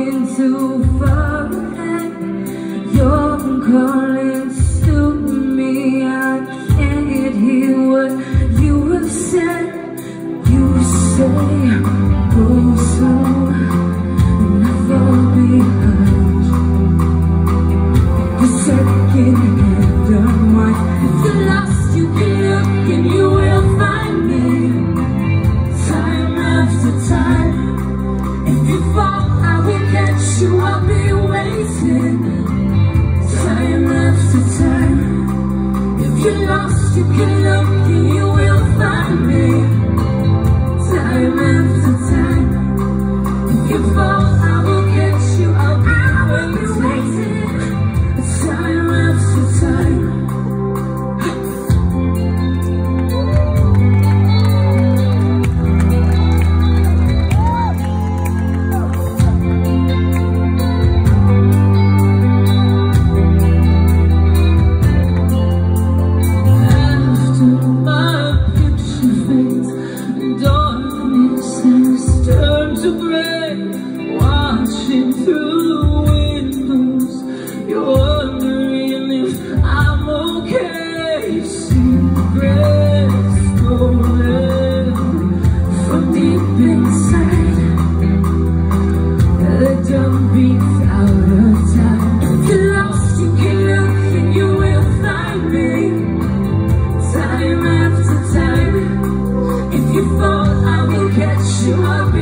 walking too far ahead. You're calling to me, I can't hear what you have said. You say, go you. I'll be waiting. Watching through the windows. You're wondering if I'm okay. Secrets stolen From deep inside. The beats out of time. If you're lost, look and you will find me. Time after time. If you fall, I will catch you up